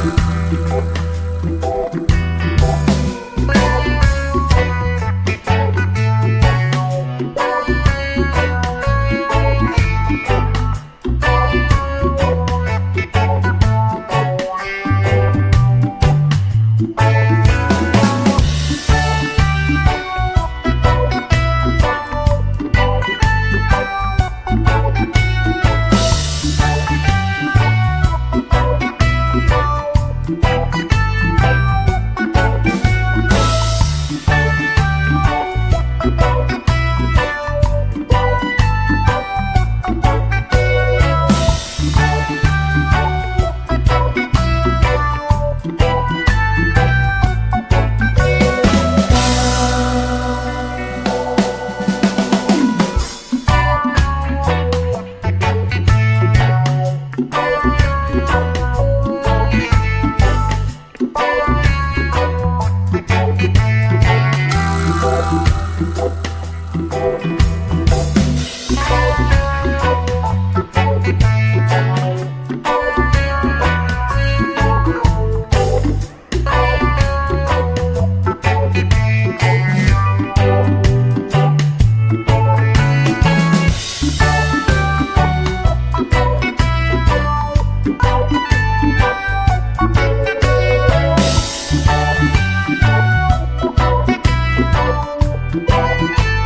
Bye. Bye. Música